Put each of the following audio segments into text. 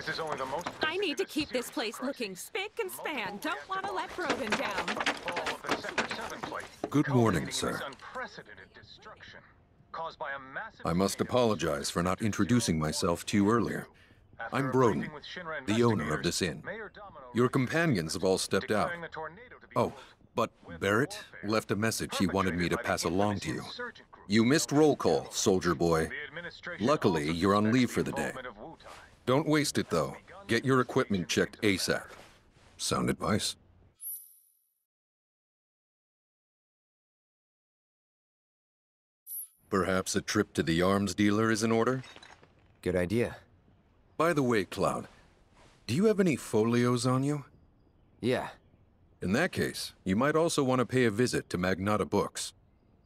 This is only the most. I need to keep this place looking spick and span. Don't want to let Broden down. Fall of the Sector 7 plate. Good morning, sir. unprecedented destruction caused by a massive I must apologize for not introducing myself to you earlier. After I'm a Broden, briefing with Shinra the owner of this inn. Your companions have all stepped out. declaring the tornado to be Oh, but Barret left a message he wanted me to pass along to you. infamous insurgent group. You missed roll call, soldier boy. Luckily, you're on leave for the day. Involvement of Wutai. Don't waste it, though. Get your equipment checked ASAP. Sound advice? Perhaps a trip to the arms dealer is in order? Good idea. By the way, Cloud, do you have any folios on you? Yeah. In that case, you might also want to pay a visit to Magnata Books.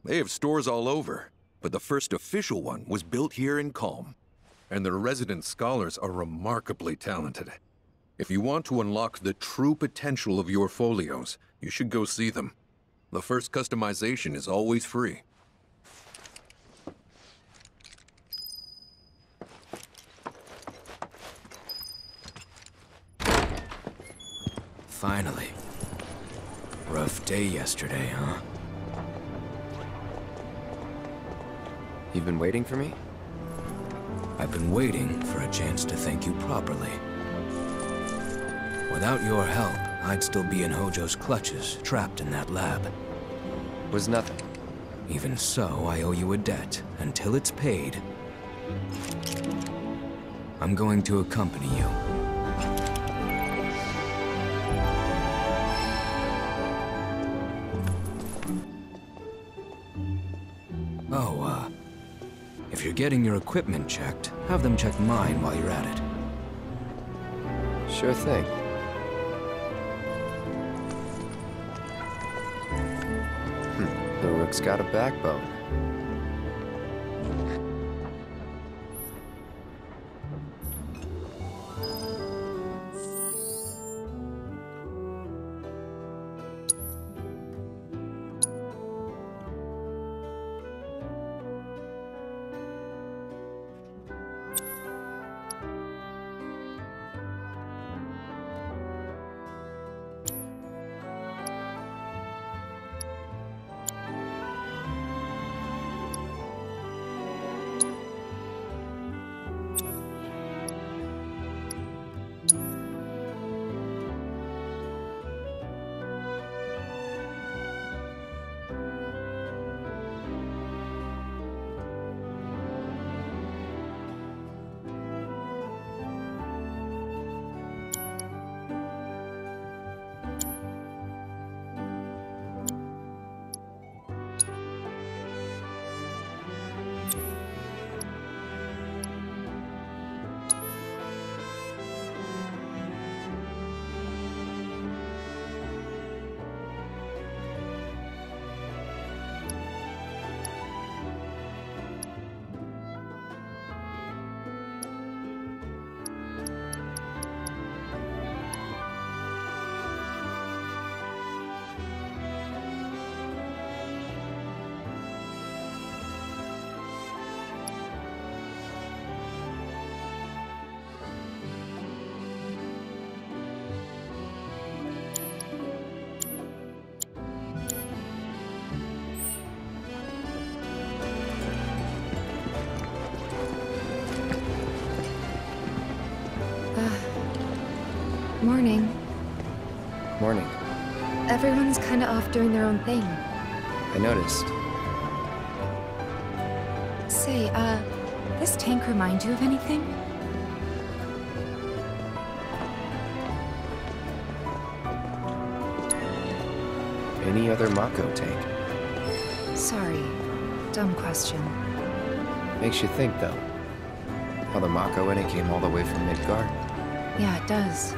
They have stores all over, but the first official one was built here in Kalm. And their resident scholars are remarkably talented. If you want to unlock the true potential of your folios, you should go see them. The first customization is always free. Finally. Rough day yesterday, huh? You've been waiting for me? I've been waiting for a chance to thank you properly. Without your help, I'd still be in Hojo's clutches, trapped in that lab. Was nothing. Even so, I owe you a debt. Until it's paid, I'm going to accompany you. Getting your equipment checked, have them check mine while you're at it. Sure thing. Hmm, the rook's got a backbone. Morning. Morning. Everyone's kinda off doing their own thing. I noticed. Say, uh, this tank remind you of anything? Any other Mako tank? Sorry. Dumb question. Makes you think, though. How the Mako in it came all the way from Midgar. Yeah, it does.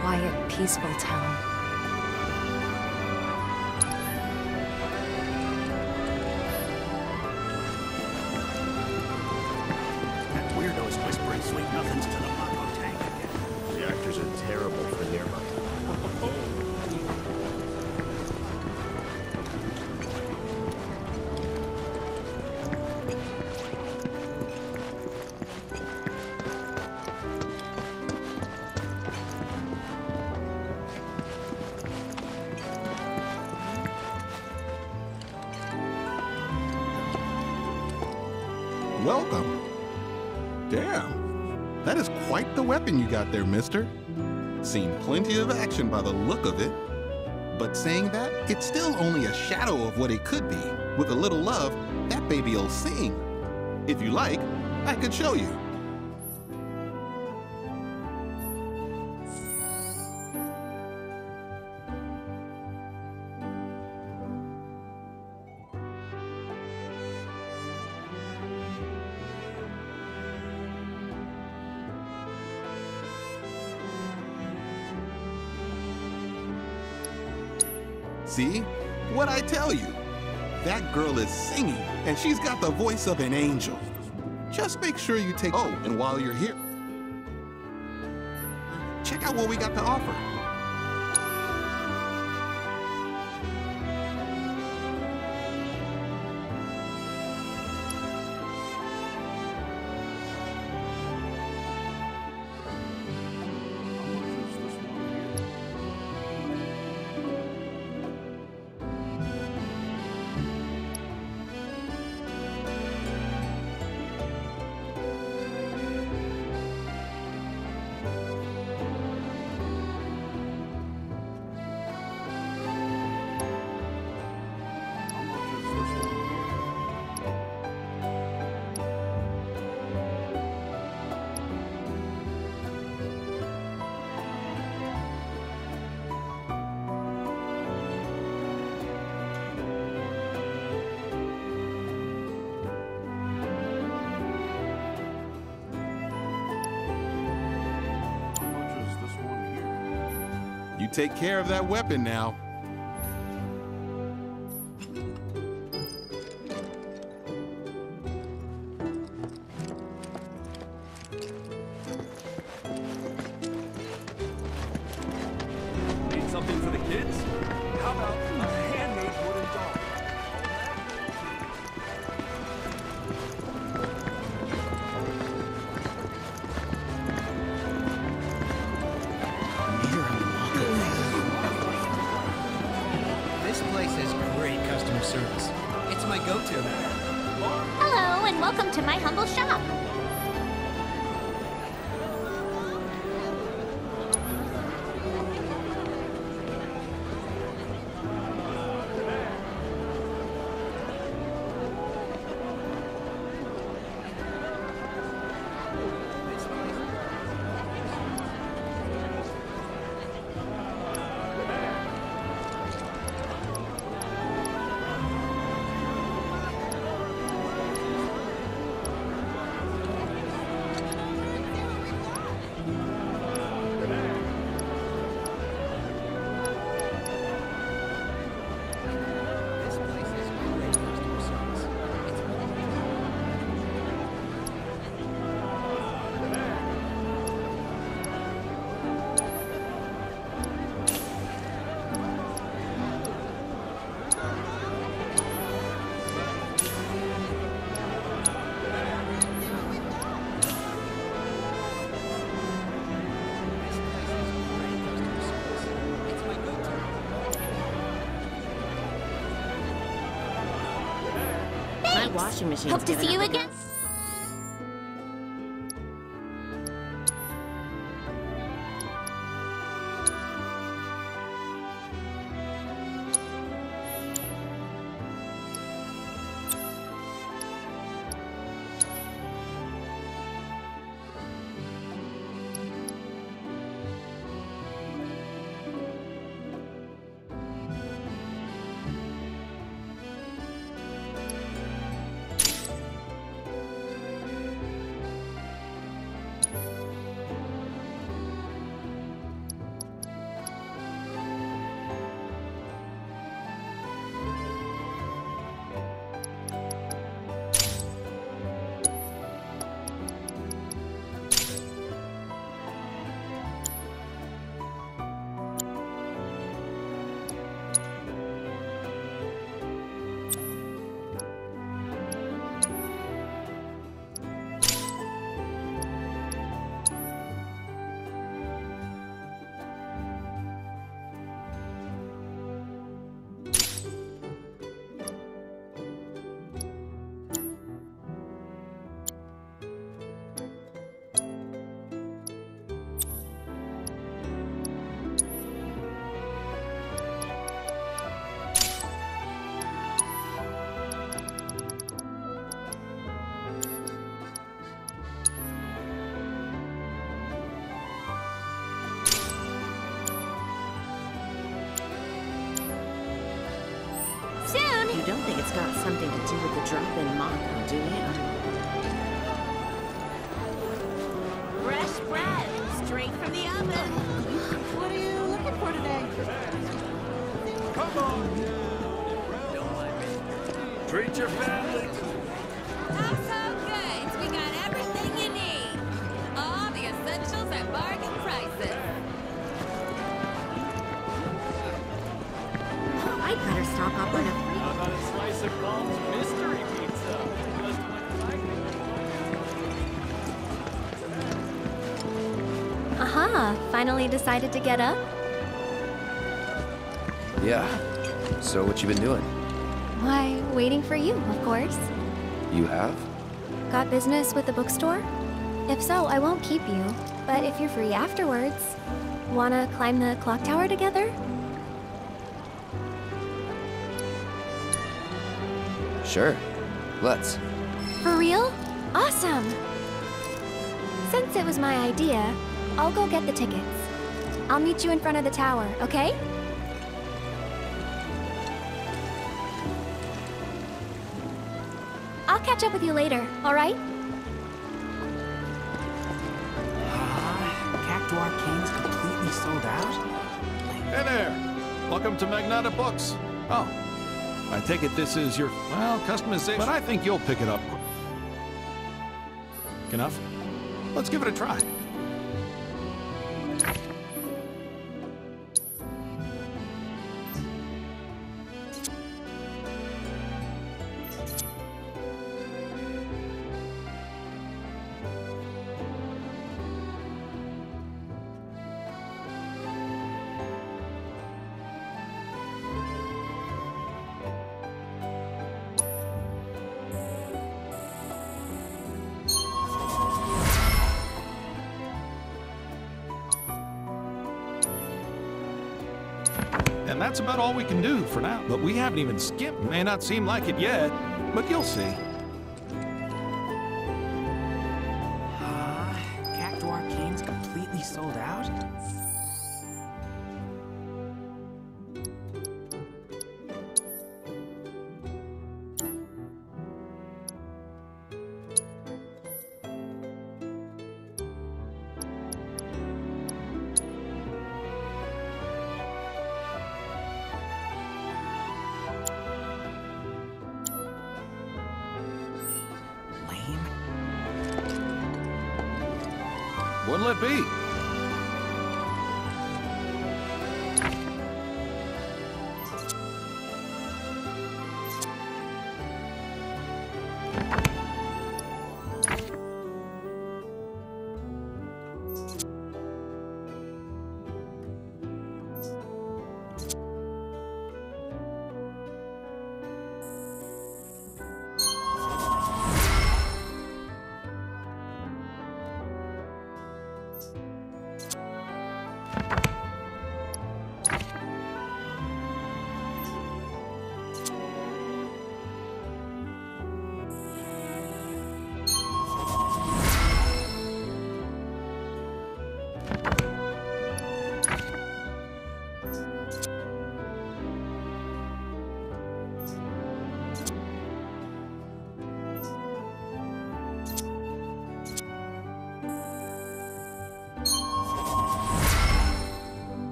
Quiet, peaceful town. Weapon you got there, mister. Seen plenty of action by the look of it. But saying that, it's still only a shadow of what it could be. With a little love, that baby'll sing. If you like, I could show you. Voice of an angel. Just make sure you take. Oh, and while you're here, check out what we got to offer. Take care of that weapon now. Washing machine's Hope to see you again. Treat your family. Household goods. We got everything you need. All the essentials at bargain prices. I'd better stock up on a How about a slice of Kalm's mystery pizza? Just when I Aha, finally decided to get up? Yeah. So what you been doing? Waiting for you, of course. You have? Got business with the bookstore? If so, I won't keep you. But if you're free afterwards, wanna climb the clock tower together? Sure. Let's. For real? Awesome! Since it was my idea, I'll go get the tickets. I'll meet you in front of the tower, okay? Catch up with you later, alright? Ah, Cactuar King's completely sold out? Hey there! Welcome to Magnata Books. Oh, I take it this is your, well, customization, but I think you'll pick it up. Enough? Let's give it a try. About all we can do for now. But we haven't even skipped. May not seem like it yet, but you'll see. What'll it be?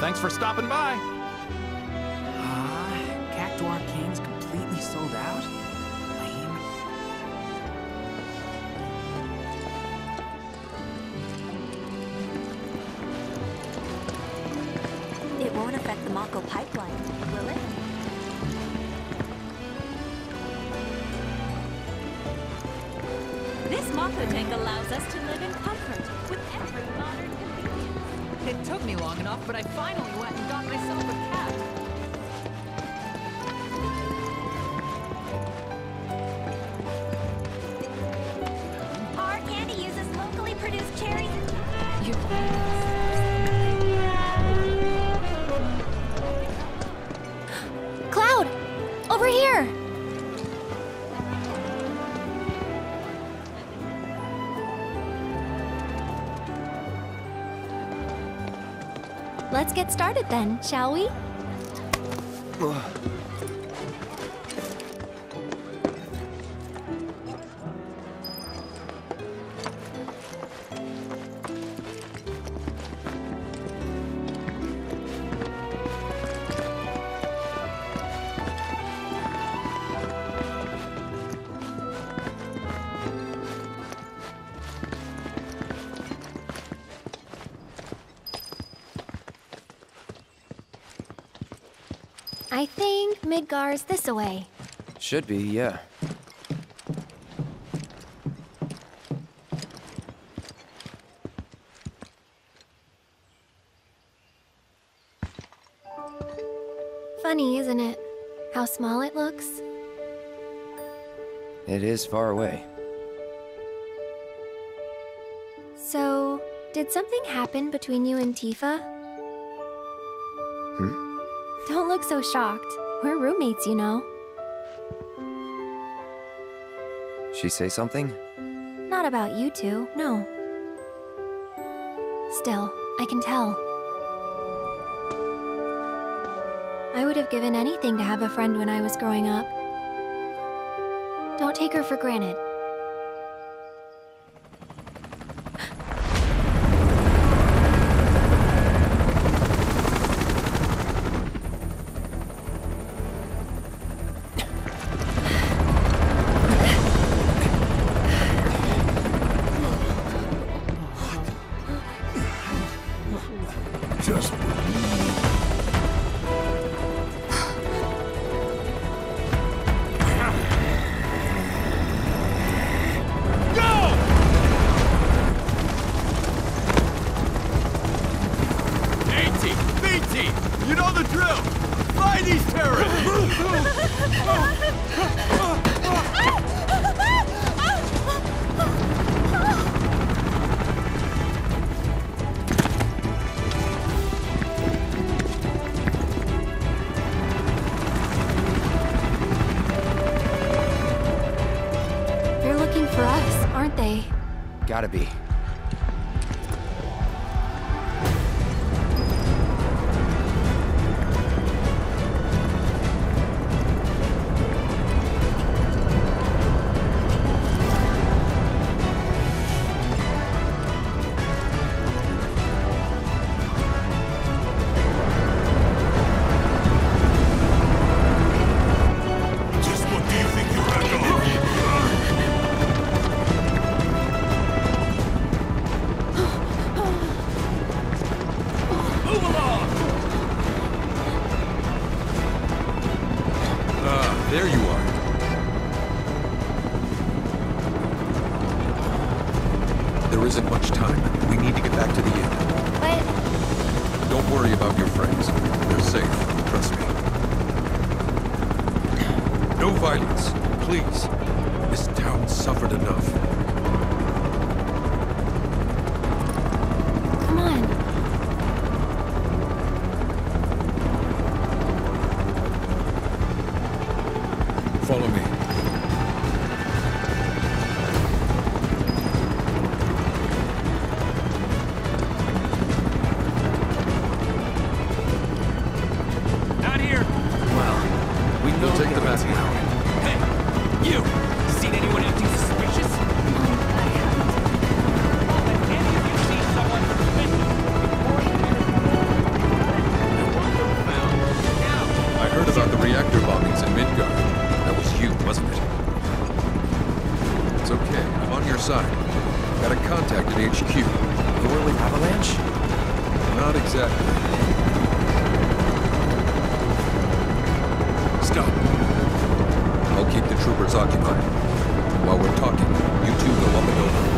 Thanks for stopping by. Ah, Cactuar King's completely sold out? Let's get started then, shall we? Midgar's this away. Should be, yeah. Funny, isn't it? How small it looks? It is far away. So, did something happen between you and Tifa? Hmm? Don't look so shocked. We're roommates, you know. She say something? Not about you two, no. Still, I can tell. I would have given anything to have a friend when I was growing up. Don't take her for granted. For us, aren't they? Gotta be. I'm on your side. Got a contact at HQ. You're with Avalanche? Not exactly. Stop. I'll keep the troopers occupied. While we're talking, you two go up and over.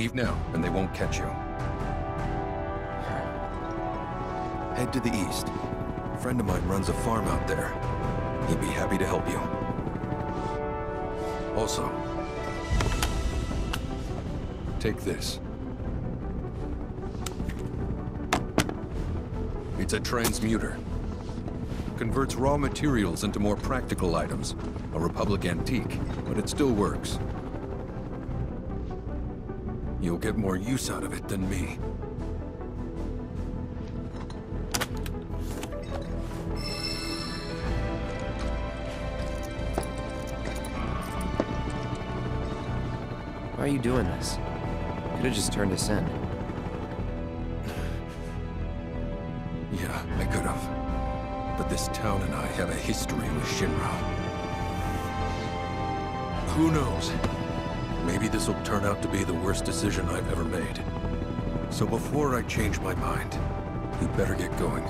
Leave now, and they won't catch you. Head to the east. A friend of mine runs a farm out there. He'd be happy to help you. Also, take this. It's a transmuter. Converts raw materials into more practical items. A Republic antique, but it still works. Get more use out of it than me. Why are you doing this? Could have just turned us in. Yeah, I could have. But this town and I have a history with Shinra. Who knows? Maybe this'll turn out to be the worst decision I've ever made. So before I change my mind, you better get going.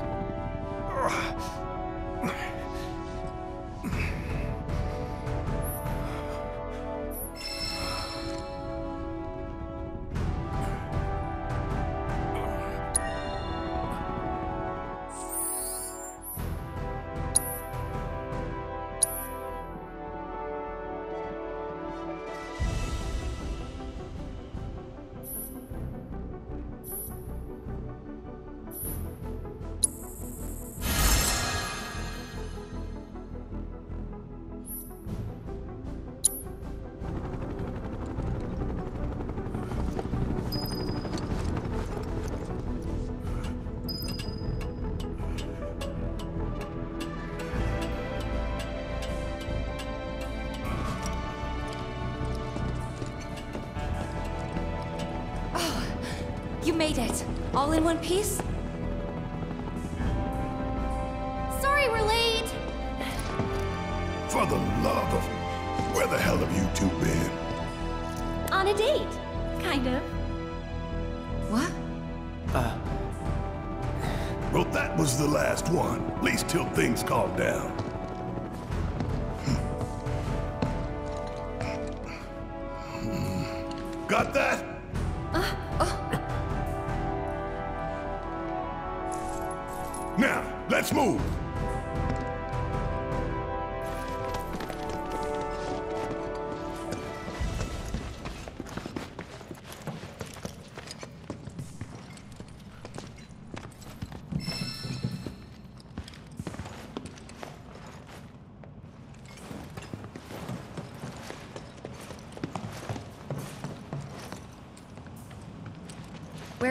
Got that? Uh, oh. Now, let's move.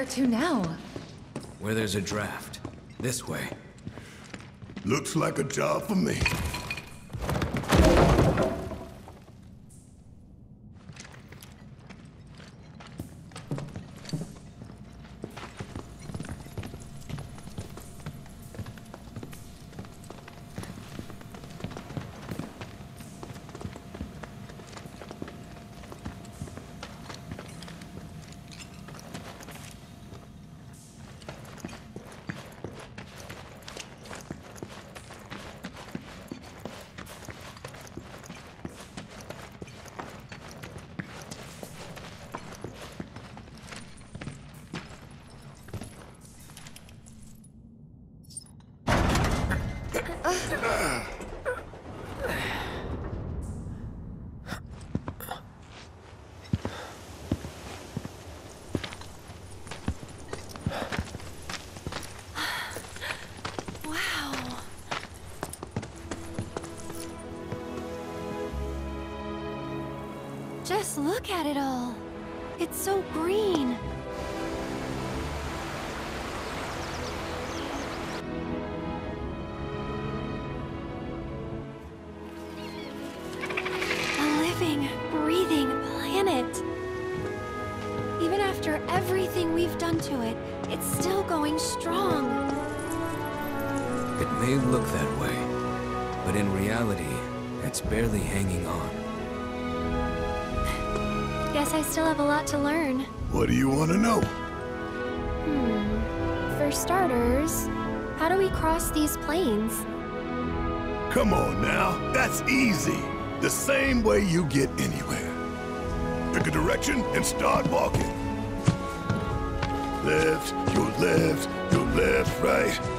To now? Where there's a draft. This way. Looks like a job for me. Just look at it all. It's so green. A living, breathing planet. Even after everything we've done to it, it's still going strong. It may look that way, but in reality, it's barely hanging on. Guess I still have a lot to learn. What do you want to know? Hmm. For starters, how do we cross these plains? Come on now, that's easy. The same way you get anywhere. Pick a direction and start walking. Left, your left, your left, right.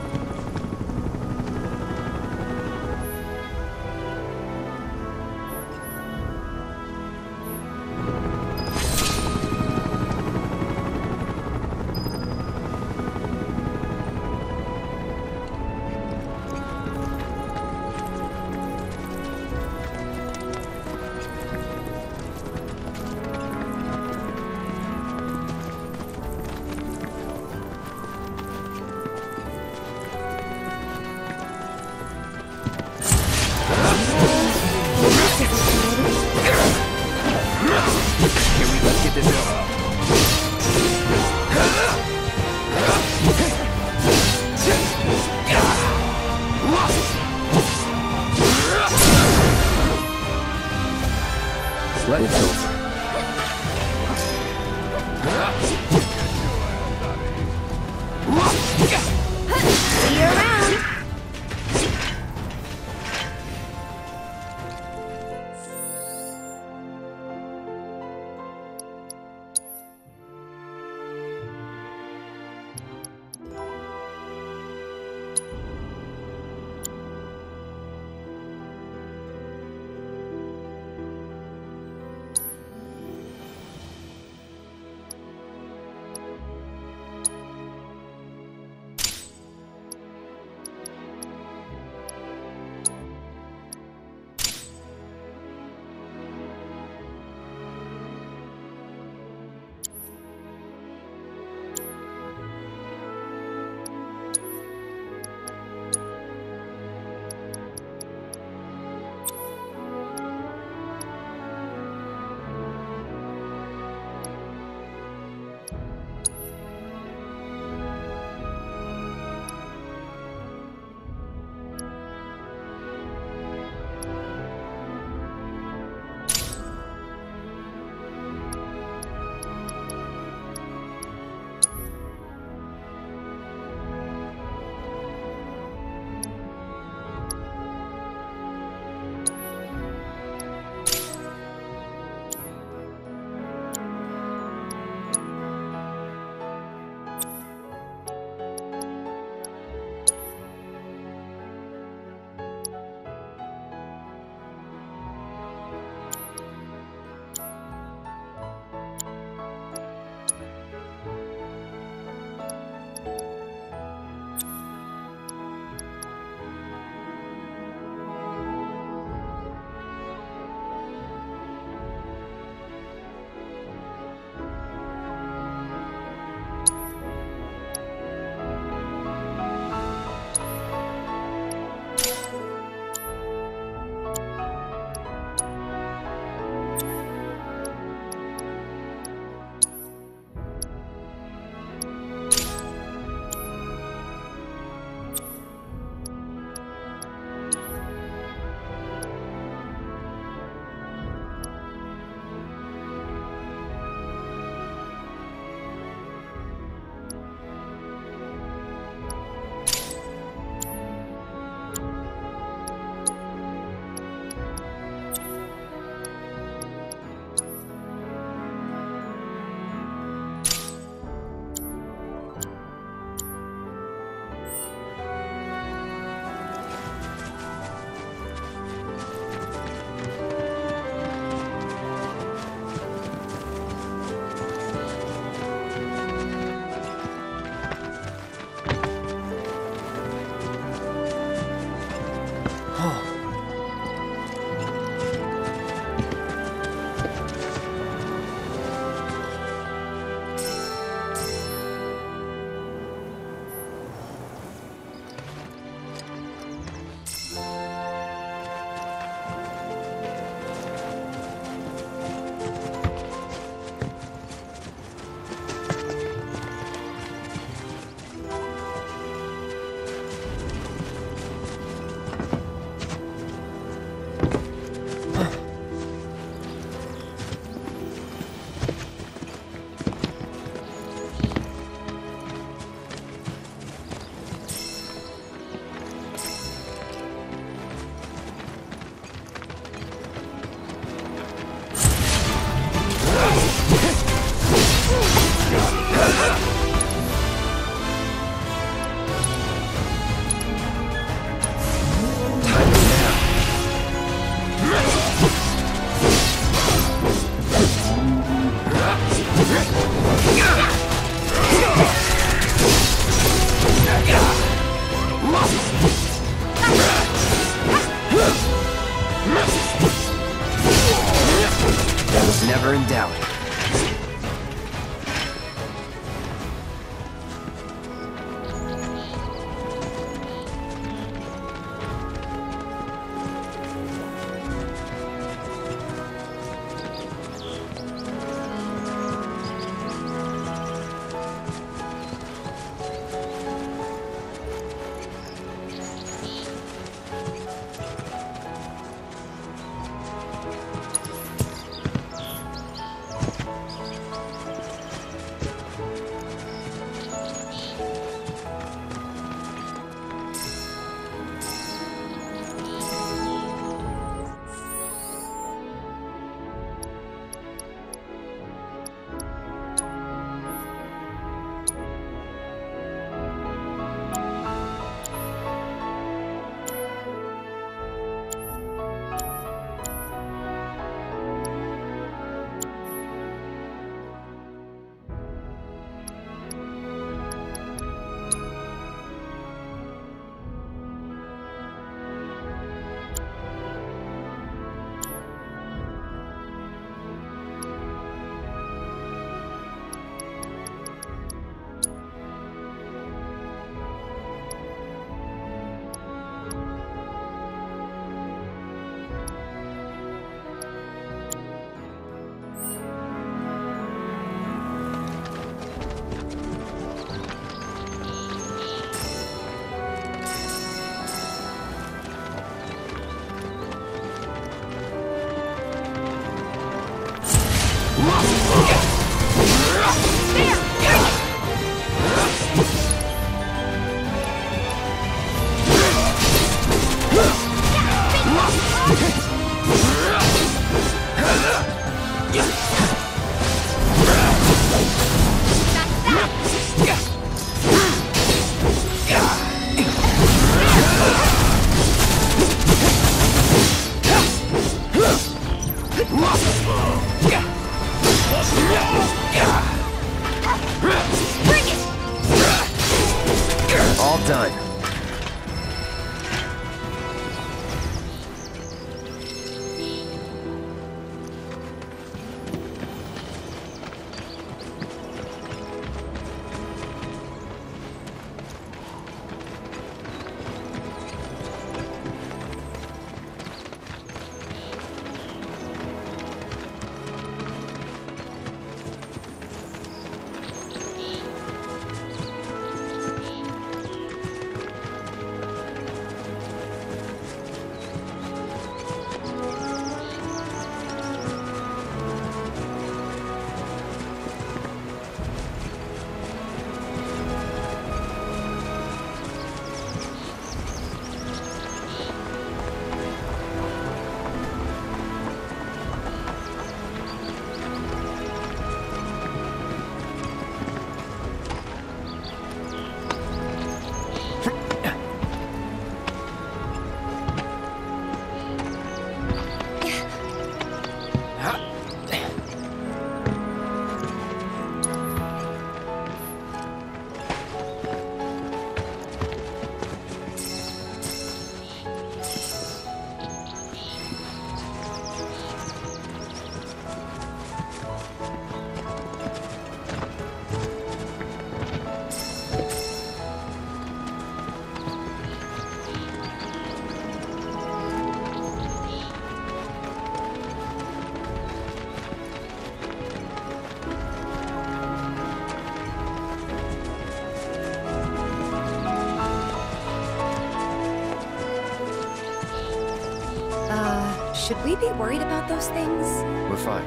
Be worried about those things? We're fine.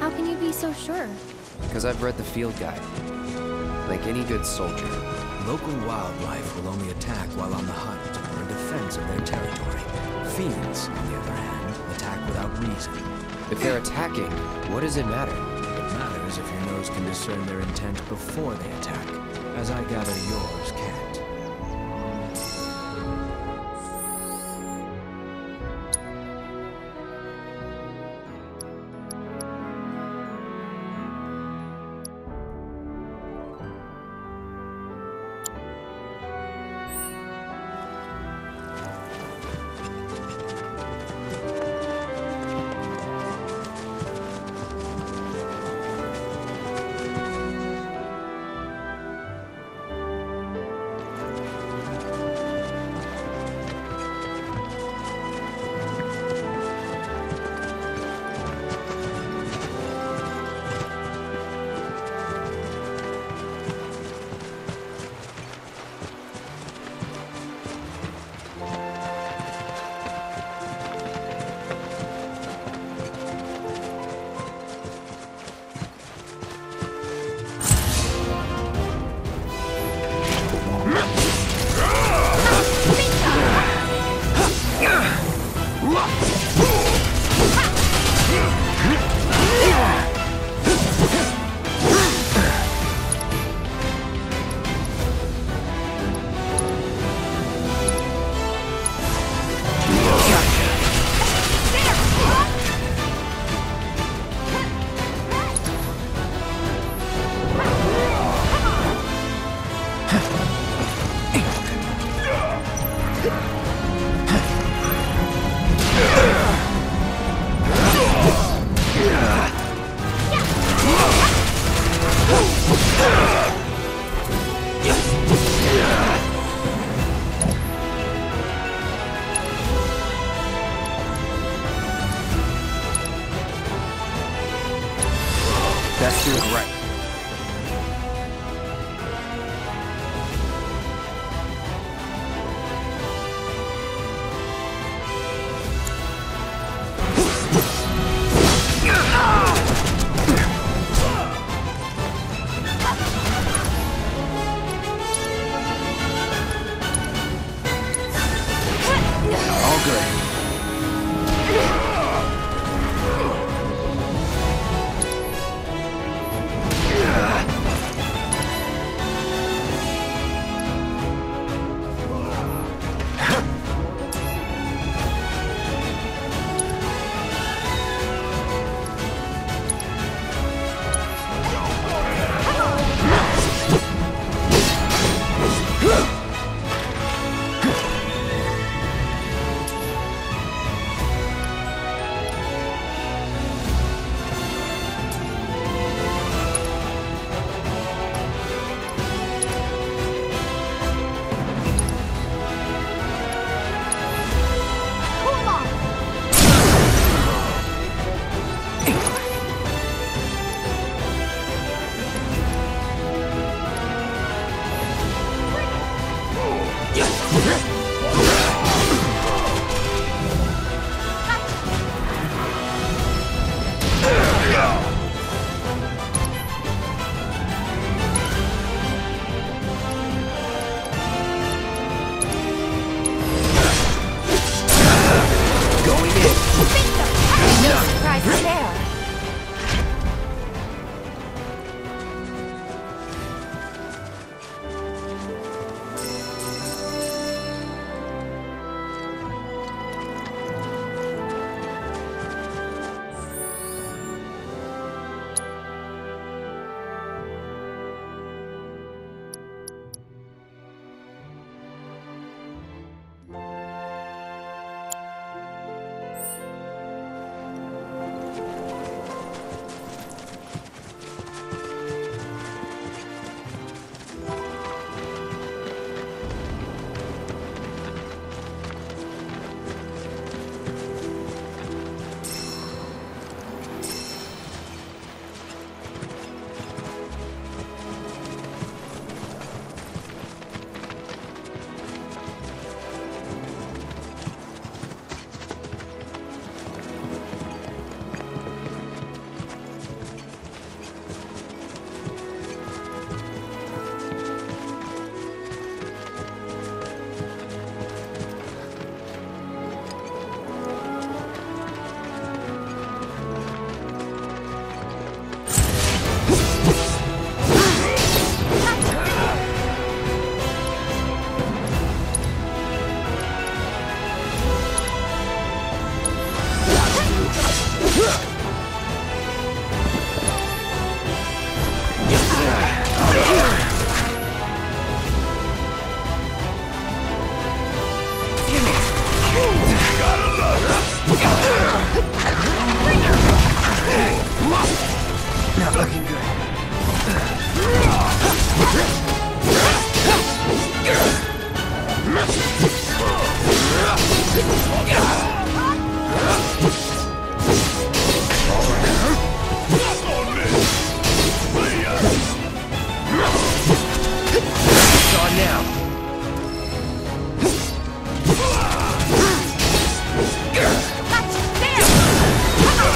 How can you be so sure? Because I've read the field guide. Like any good soldier. Local wildlife will only attack while on the hunt or in defense of their territory. Fiends, on the other hand, attack without reason. If they're attacking, what does it matter? It matters if your nose can discern their intent before they attack, as I gather yours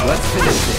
Let's finish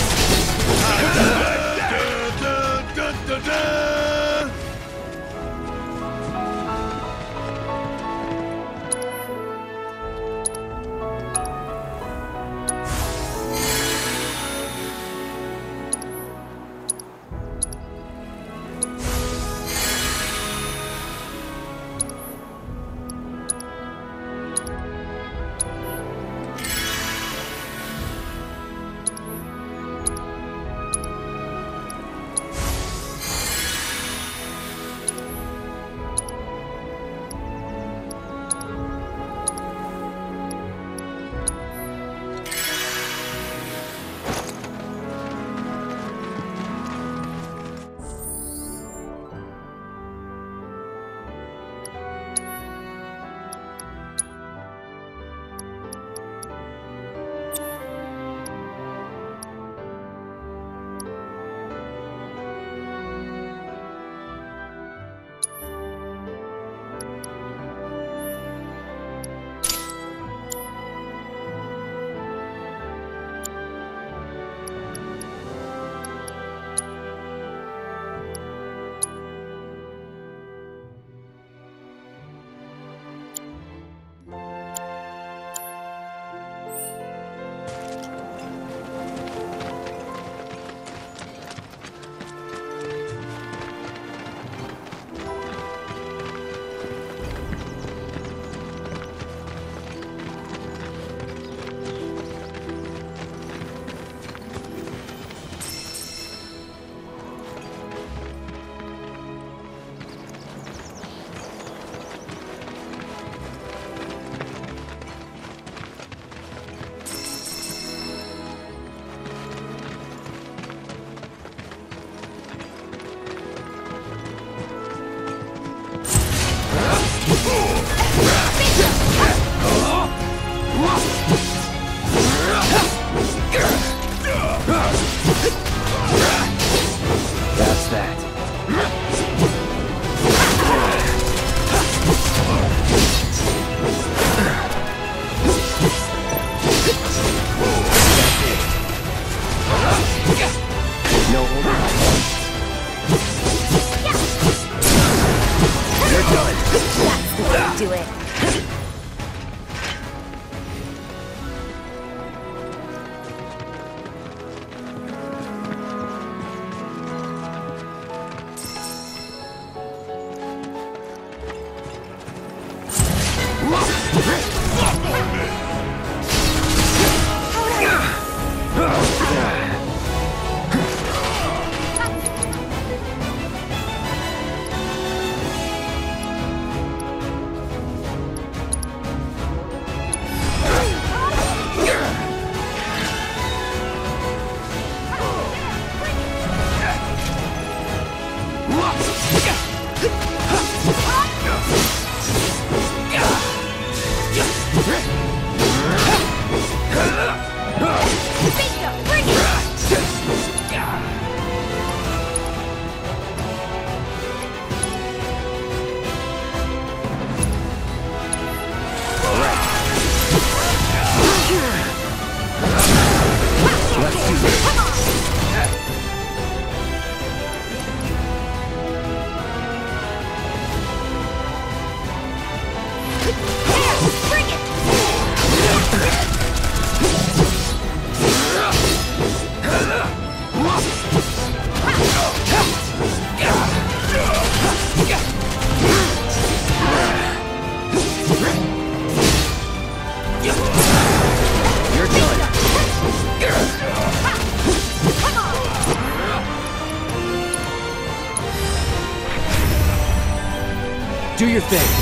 your thing.